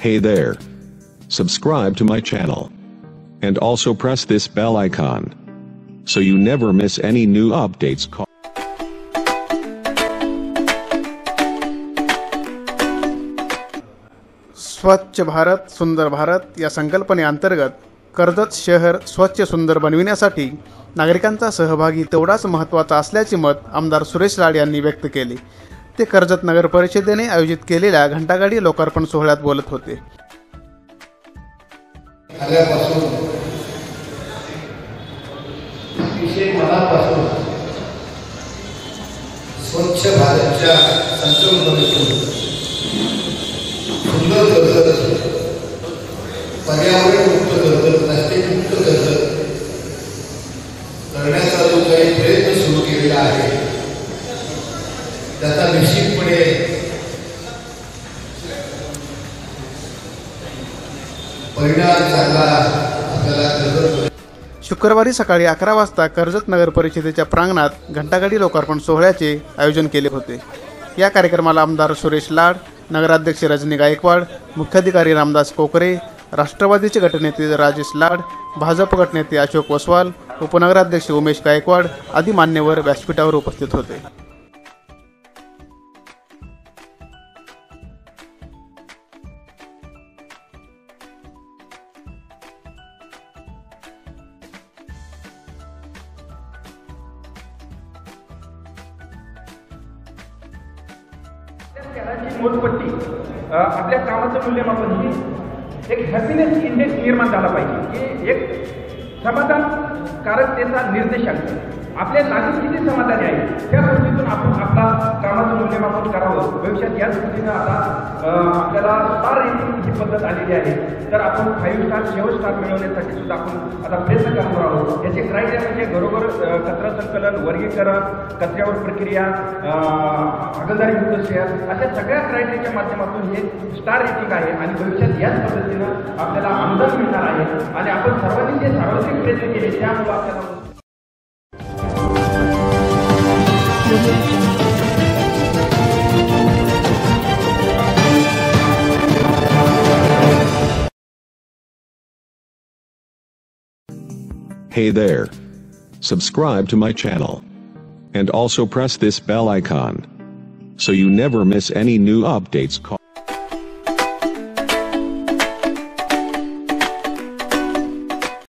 Hey there. Subscribe to my channel. And also press this bell icon. So you never miss any new updates. Call स्वच्छ भारत सुंदर भारत या संकल्पनेअंतर्गत कर्जत शहर स्वच्छ सुंदर बनविण्यासाठी नागरिकांचा सहभागी तेवढाच महत्त्वाचा असल्याचे मत आमदार सुरेश लाड यांनी व्यक्त केले ते कर्जत नगर परिषदेने आयोजित केलेल्या घंटागाडी लोकार्पण सोहळ्यात बोलत होते. स्वच्छ भारतच्या संकल्पनेतून सुंदर कर्जत पर्यावरण मुक्त कर्जत प्लास्टिक मुक्त कर्जत करण्याचा जो काही प्रयत्न सुरू केलेला आहे त्याचा निश्चितपणे परिणाम चांगला आपल्याला शुक्रवारी सकाळी अकरा वाजता कर्जत नगर परिषदेच्या प्रांगणात घंटागाडी लोकार्पण सोहळ्याचे आयोजन केले होते. या कार्यक्रमाला आमदार सुरेश लाड नगराध्यक्ष रजनी गायकवाड मुख्याधिकारी रामदास कोकरे राष्ट्रवादीचे गटनेते राजेश लाड भाजप गटनेते अशोक वसवाल उपनगराध्यक्ष उमेश गायकवाड आदी मान्यवर व्यासपीठावर उपस्थित होते. त्याची मोजपट्टी आपल्या कामाचं मूल्यमापन ही एक हॅपीनेस इंडेक्स निर्माण झाला पाहिजे. की एक समाधानकारकतेचा निर्देशांक. आपल्या नागरिक किती समाधानी आहे. त्या गोष्टीतून आपण आपला कामाचं मूल्यमापन करावं. भविष्यात याच गोष्टीनं आता आपल्याला स्टार रेटिंग ही पद्धत आलेली आहे. तर आपण फाईव्ह स्टार सेव्हन स्टार मिळवण्यासाठी सुद्धा आपण आता प्रयत्न करणार आहोत. याचे क्रायटेरिया म्हणजे घरोघर कचरा संकलन वर्गीकरण कचऱ्यावर प्रक्रिया अ, हगलदारी मुक्त शेअर अशा सगळ्या क्रायटेरियाच्या माध्यमातून हे स्टार रेटिंग आहे आणि भविष्यात याच पद्धतीनं आपल्याला अनुदान मिळणार आहे. आणि आपण सर्वांनी जे सार्वजनिक प्रयत्न केले त्यामुळे आपल्याला Hey there. Subscribe to my channel. And also press this bell icon. So you never miss any new updates.